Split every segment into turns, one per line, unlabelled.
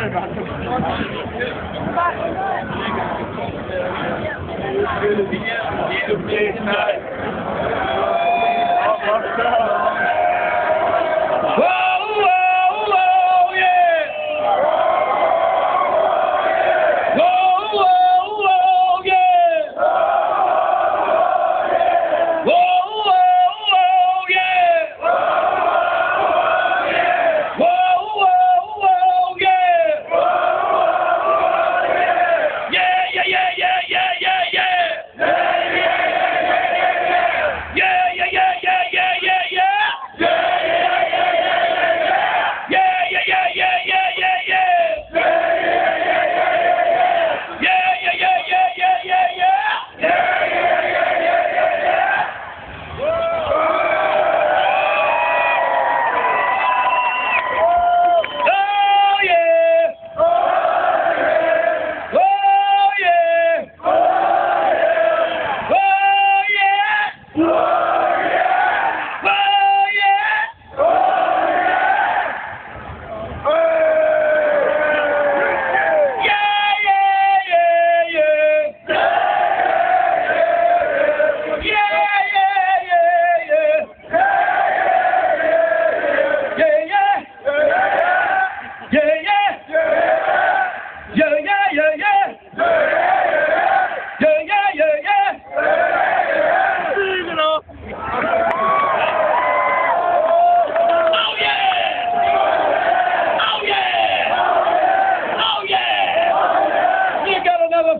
excited about this. Uh,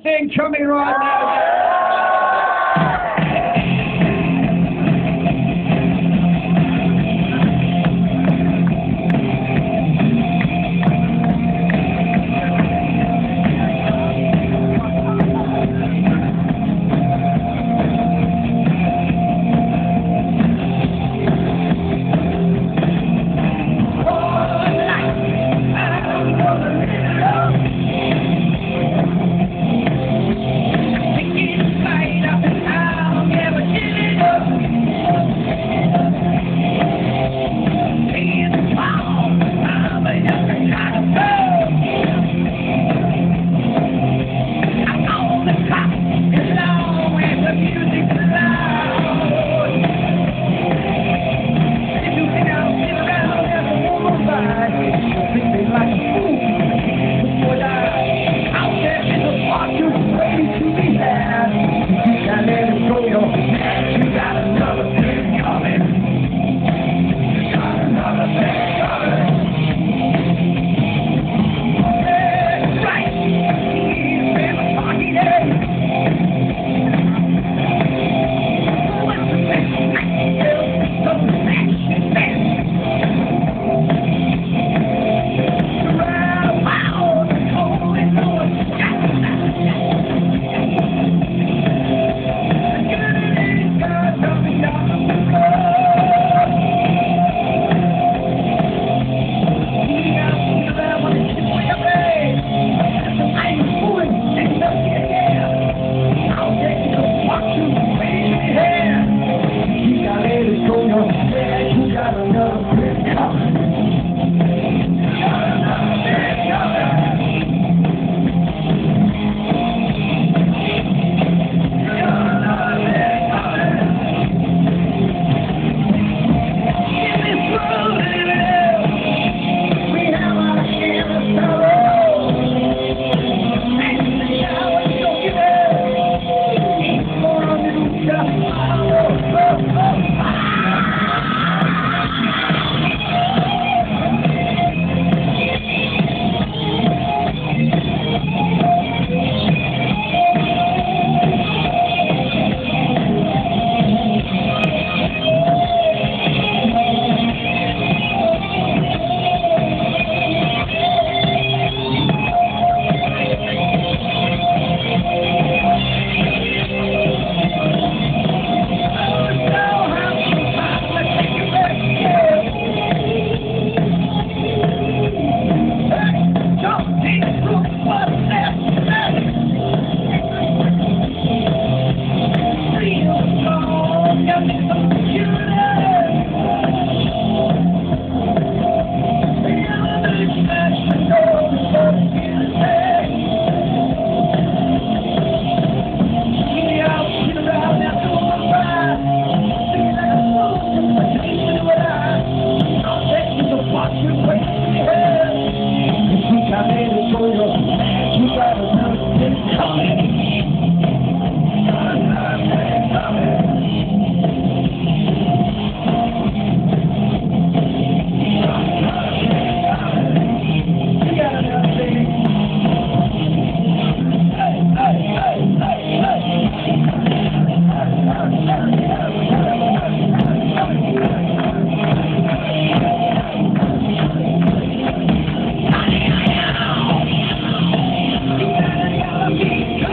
thing coming right now. Thank you.